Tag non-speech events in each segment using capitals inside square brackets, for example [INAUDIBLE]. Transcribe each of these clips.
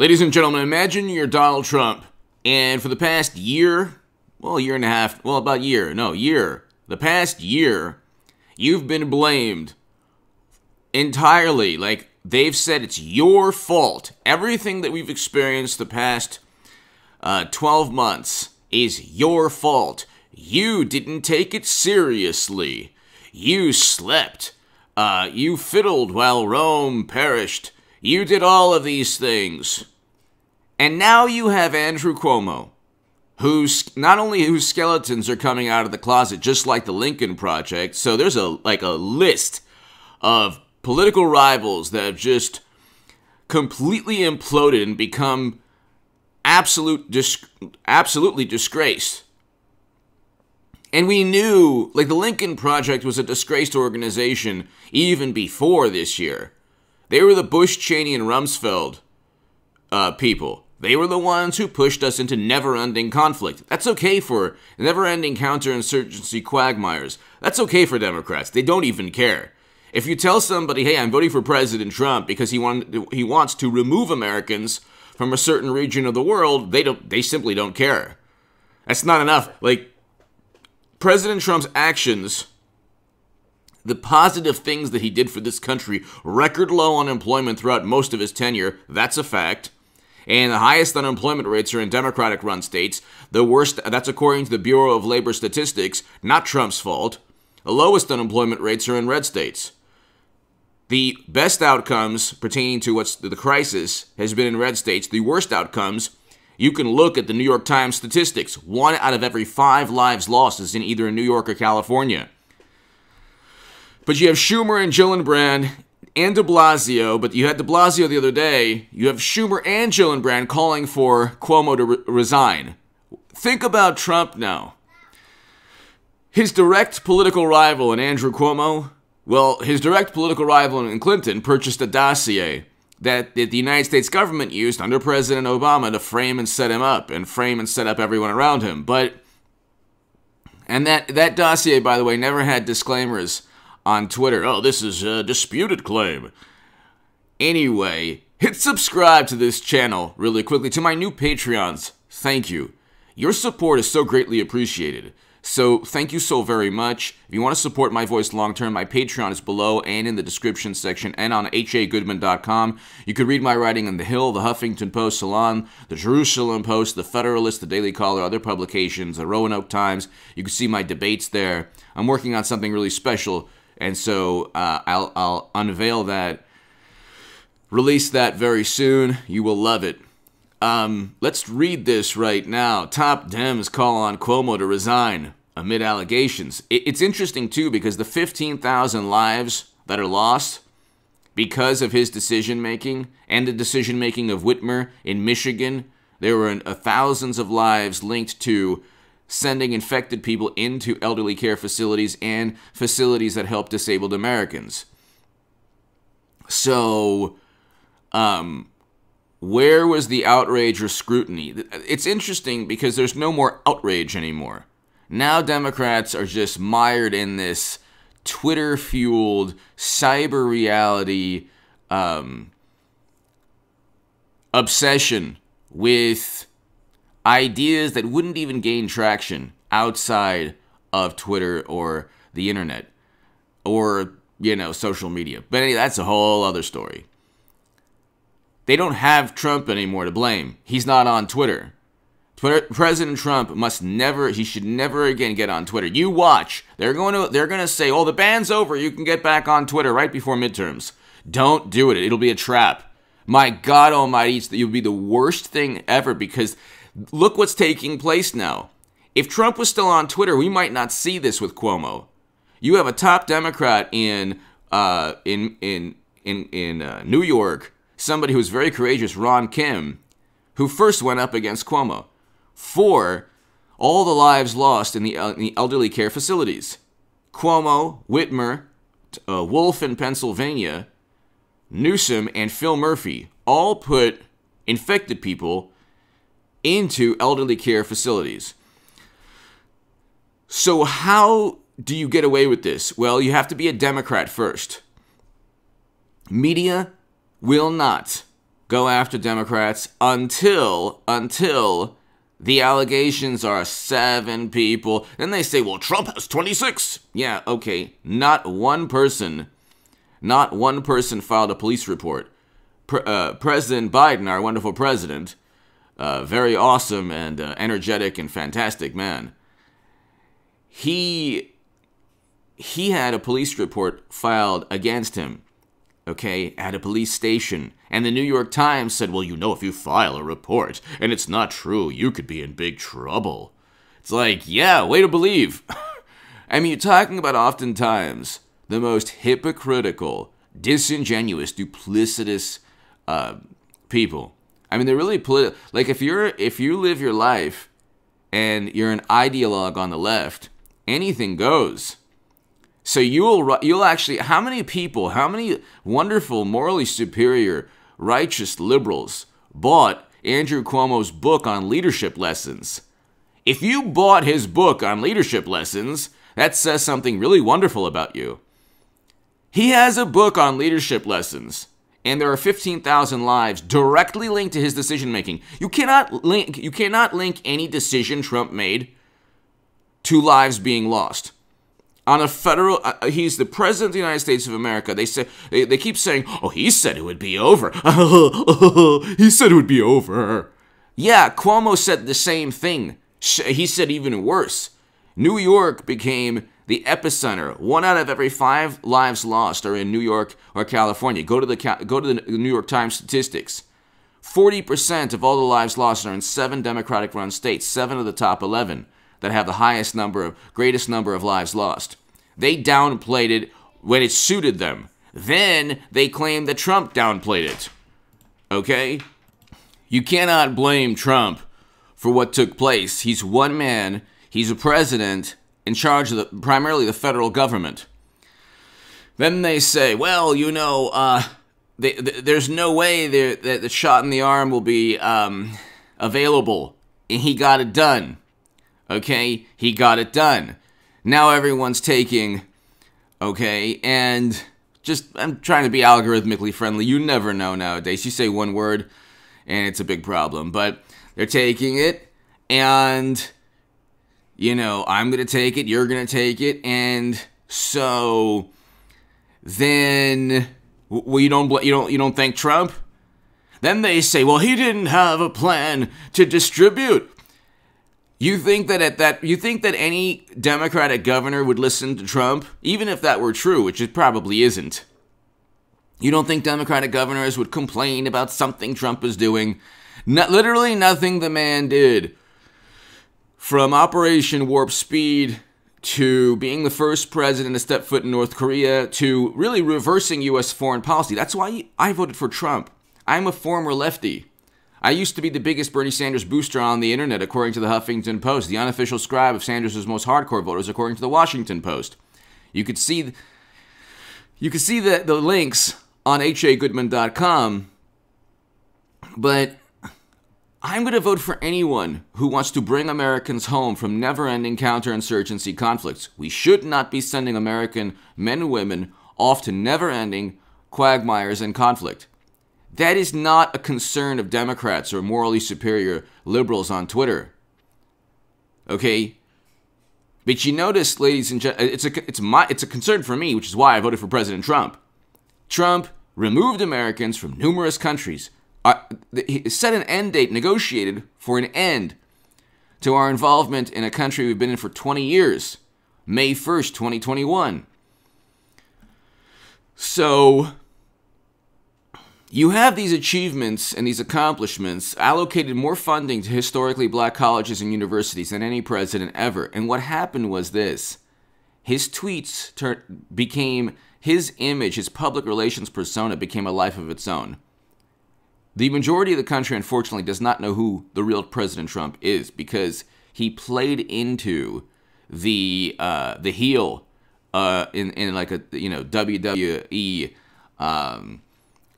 Ladies and gentlemen, imagine you're Donald Trump, and for the past year, well, year and a half, well, about year, no, year, the past year, you've been blamed entirely. Like, they've said it's your fault. Everything that we've experienced the past uh, 12 months is your fault. You didn't take it seriously. You slept. Uh, you fiddled while Rome perished. You did all of these things. And now you have Andrew Cuomo, who's not only whose skeletons are coming out of the closet, just like the Lincoln Project. So there's a like a list of political rivals that have just completely imploded and become absolute dis- absolutely disgraced. And we knew, like, the Lincoln Project was a disgraced organization even before this year. They were the Bush, Cheney, and Rumsfeld uh, people. They were the ones who pushed us into never ending conflict. That's okay for never ending counterinsurgency quagmires. That's okay for Democrats. They don't even care. If you tell somebody, hey, I'm voting for President Trump because he, want, he wants to remove Americans from a certain region of the world, they, don't, they simply don't care. That's not enough. Like, President Trump's actions, the positive things that he did for this country, record low unemployment throughout most of his tenure, that's a fact. And the highest unemployment rates are in Democratic run states. The worst, that's according to the Bureau of Labor Statistics, not Trump's fault. The lowest unemployment rates are in red states. The best outcomes pertaining to what's the crisis has been in red states. The worst outcomes you can look at the New York Times statistics. One out of every five lives lost is in either New York or California. But you have Schumer and Gillibrand and de Blasio, but you had de Blasio the other day. You have Schumer and Gillibrand calling for Cuomo to re- resign. Think about Trump now. His direct political rival in Andrew Cuomo, well, his direct political rival in Clinton purchased a dossier that the United States government used under President Obama to frame and set him up and frame and set up everyone around him. But and that that dossier, by the way, never had disclaimers on Twitter. Oh, this is a disputed claim. Anyway, hit subscribe to this channel really quickly to my new Patreons. Thank you. Your support is so greatly appreciated. So thank you so very much. If you want to support my voice long term, my Patreon is below and in the description section and on hagoodman.com. You can read my writing in The Hill, The Huffington Post, Salon, The Jerusalem Post, The Federalist, The Daily Caller, other publications, The Roanoke Times. You can see my debates there. I'm working on something really special, and so uh, I'll, I'll unveil that, release that very soon. You will love it. Um, let's read this right now. Top Dems call on Cuomo to resign amid allegations. it's interesting, too, because the 15,000 lives that are lost because of his decision making and the decision making of Whitmer in Michigan, there were uh, thousands of lives linked to sending infected people into elderly care facilities and facilities that help disabled Americans. So, um, where was the outrage or scrutiny? It's interesting because there's no more outrage anymore. Now Democrats are just mired in this Twitter fueled cyber reality um, obsession with ideas that wouldn't even gain traction outside of Twitter or the internet or, you know, social media. But anyway, that's a whole other story. They don't have Trump anymore to blame. He's not on Twitter. President Trump must never he should never again get on Twitter. You watch. They're going to they're going to say, "Oh, the ban's over. You can get back on Twitter right before midterms." Don't do it. It'll be a trap. My God almighty, it will be the worst thing ever because look what's taking place now. If Trump was still on Twitter, we might not see this with Cuomo. You have a top Democrat in uh, in in in in uh, New York somebody who's very courageous, Ron Kim, who first went up against Cuomo for all the lives lost in the, uh, in the elderly care facilities. Cuomo, Whitmer, uh, Wolf in Pennsylvania, Newsom, and Phil Murphy all put infected people into elderly care facilities. So, how do you get away with this? Well, you have to be a Democrat first. Media will not go after Democrats until until the allegations are seven people. Then they say, well, Trump has 26. Yeah, okay. Not one person, not one person filed a police report. Pre- uh, president Biden, our wonderful president, uh, very awesome and uh, energetic and fantastic man. He he had a police report filed against him, okay, at a police station. And the New York Times said, well, you know, if you file a report and it's not true, you could be in big trouble. It's like, yeah, way to believe. [LAUGHS] I mean, you're talking about oftentimes the most hypocritical, disingenuous, duplicitous uh, people. I mean, they're really political. like if you're if you live your life and you're an ideologue on the left, anything goes. So you'll you'll actually how many people, how many wonderful, morally superior, righteous liberals bought Andrew Cuomo's book on leadership lessons? If you bought his book on leadership lessons, that says something really wonderful about you. He has a book on leadership lessons, and there are 15,000 lives directly linked to his decision making. You cannot link you cannot link any decision Trump made to lives being lost. On a federal uh, he's the president of the united states of america. They say they, they keep saying oh he said it would be over. [LAUGHS] He said it would be over. Yeah cuomo said the same thing. He said even worse. New york became the epicenter one out of every five lives lost are in new york or california go to the go to the new york times statistics 40% of all the lives lost are in seven democratic run states seven of the top 11 that have the highest number of greatest number of lives lost they downplayed it when it suited them. Then they claim that Trump downplayed it. Okay? You cannot blame Trump for what took place. He's one man, he's a president in charge of the, primarily the federal government. Then they say, well, you know, uh, they, they, there's no way that the shot in the arm will be um, available. And he got it done. Okay? He got it done now everyone's taking, okay, and just I'm trying to be algorithmically friendly. You never know nowadays. You say one word and it's a big problem, but they're taking it and you know, I'm going to take it, you're going to take it and so then well you don't you don't you don't thank Trump? Then they say, "Well, he didn't have a plan to distribute." You think that at that you think that any Democratic governor would listen to Trump, even if that were true, which it probably isn't. You don't think Democratic governors would complain about something Trump is doing? Not, literally nothing the man did. From Operation Warp Speed to being the first president to step foot in North Korea to really reversing U.S. foreign policy. That's why I voted for Trump. I'm a former lefty. I used to be the biggest Bernie Sanders booster on the internet, according to the Huffington Post, the unofficial scribe of Sanders' most hardcore voters, according to the Washington Post. You could see, you could see the, the links on hagoodman.com, but I'm going to vote for anyone who wants to bring Americans home from never ending counterinsurgency conflicts. We should not be sending American men and women off to never ending quagmires and conflict. That is not a concern of Democrats or morally superior liberals on Twitter. Okay? But you notice, ladies and gentlemen, it's a, it's, my, it's a concern for me, which is why I voted for President Trump. Trump removed Americans from numerous countries, uh, set an end date, negotiated for an end to our involvement in a country we've been in for 20 years, May 1st, 2021. So, you have these achievements and these accomplishments allocated more funding to historically black colleges and universities than any president ever. And what happened was this his tweets became his image, his public relations persona became a life of its own. The majority of the country, unfortunately, does not know who the real President Trump is because he played into the uh, the heel uh, in in like a you know WWE um,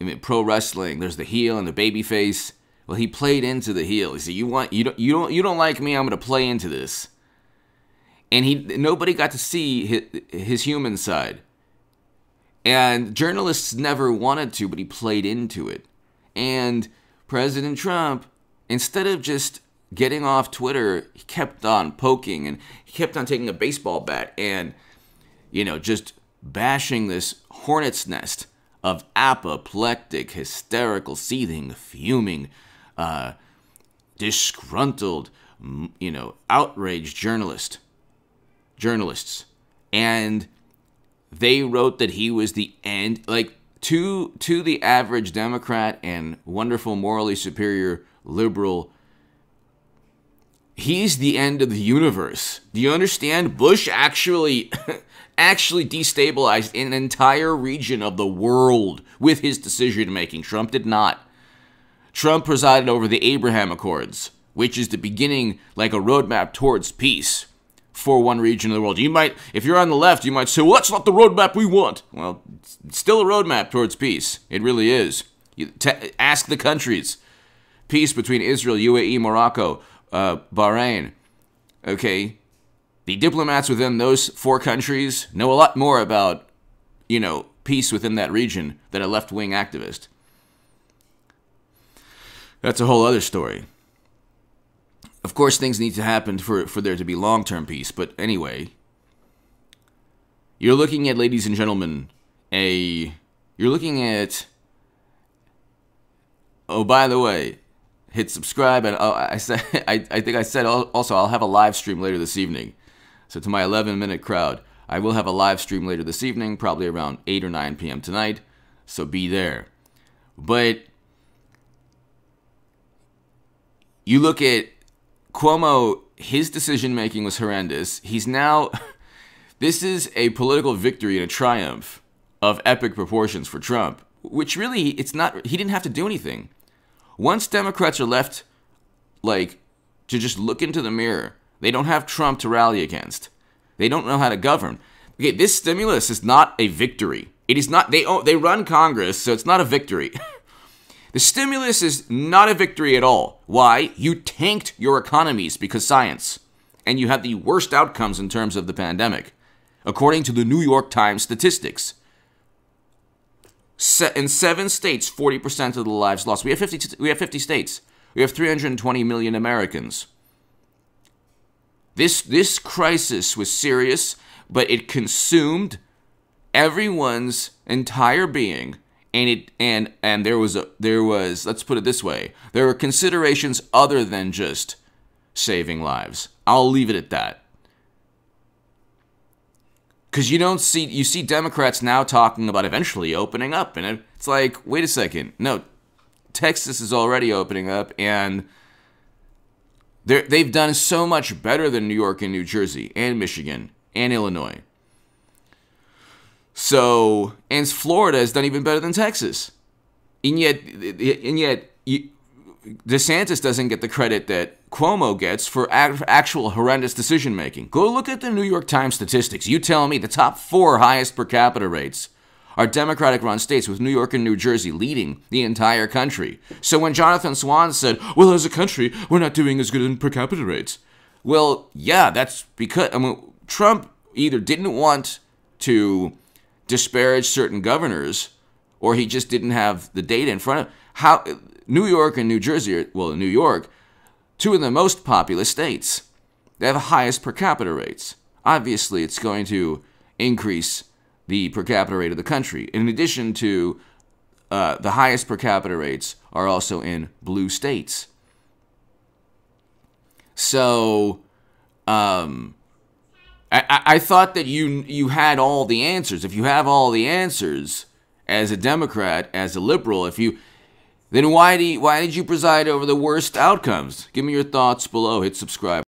I mean, pro wrestling, there's the heel and the baby face. Well, he played into the heel. He said, "You want you don't you don't you don't like me? I'm going to play into this." And he nobody got to see his, his human side. And journalists never wanted to, but he played into it. And President Trump, instead of just getting off Twitter, he kept on poking and he kept on taking a baseball bat and, you know, just bashing this hornet's nest of apoplectic, hysterical, seething, fuming, uh, disgruntled, you know, outraged journalist, journalists, and they wrote that he was the end, like to to the average Democrat and wonderful, morally superior liberal. He's the end of the universe. Do you understand? Bush actually [LAUGHS] actually destabilized an entire region of the world with his decision making. Trump did not. Trump presided over the Abraham Accords, which is the beginning like a roadmap towards peace for one region of the world. You might, if you're on the left, you might say, well, that's not the roadmap we want. Well, it's still a roadmap towards peace. It really is. You ask the countries. Peace between Israel, UAE, Morocco, uh, Bahrain. Okay, the diplomats within those four countries know a lot more about, you know, peace within that region than a left wing activist. That's a whole other story. Of course, things need to happen for, for there to be long term peace, but anyway, you're looking at, ladies and gentlemen, a. You're looking at. Oh, by the way, hit subscribe, and oh, I said [LAUGHS] I, I think I said also I'll have a live stream later this evening. So, to my 11 minute crowd, I will have a live stream later this evening, probably around 8 or 9 p.m. tonight. So, be there. But you look at Cuomo, his decision making was horrendous. He's now. this is a political victory and a triumph of epic proportions for Trump, which really, it's not. He didn't have to do anything. Once Democrats are left, like, to just look into the mirror they don't have Trump to rally against. They don't know how to govern. Okay, this stimulus is not a victory. It is not. They they run Congress, so it's not a victory. [LAUGHS] the stimulus is not a victory at all. Why? You tanked your economies because science, and you had the worst outcomes in terms of the pandemic, according to the New York Times statistics. In seven states, 40% of the lives lost. We have 50. We have 50 states. We have 320 million Americans. This this crisis was serious, but it consumed everyone's entire being and it and and there was a there was let's put it this way there were considerations other than just saving lives. I'll leave it at that. Because you don't see you see democrats now talking about eventually opening up and it's like wait a second. No texas is already opening up and they've done so much better than New York and New Jersey and Michigan and Illinois. So, and Florida has done even better than Texas. And yet, and yet, DeSantis doesn't get the credit that Cuomo gets for actual horrendous decision making. Go look at the New York Times statistics. You tell me the top four highest per capita rates are Democratic run states, with New York and New Jersey leading the entire country. So when Jonathan Swan said, well, as a country, we're not doing as good in per capita rates. Well, yeah, that's because I mean, Trump either didn't want to disparage certain governors or he just didn't have the data in front of how New York and New Jersey, well, New York, two of the most populous states. They have the highest per capita rates. Obviously, it's going to increase the per capita rate of the country. In addition to uh, the highest per capita rates are also in blue states. So, um, I, I thought that you you had all the answers. If you have all the answers as a Democrat, as a liberal, if you then why do you, why did you preside over the worst outcomes? Give me your thoughts below. Hit subscribe.